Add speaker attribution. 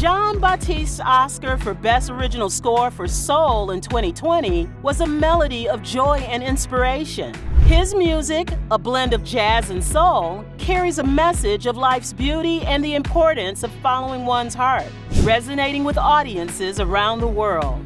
Speaker 1: Jon Batiste's Oscar for Best Original Score for Soul in 2020 was a melody of joy and inspiration. His music, a blend of jazz and soul, carries a message of life's beauty and the importance of following one's heart, resonating with audiences around the world.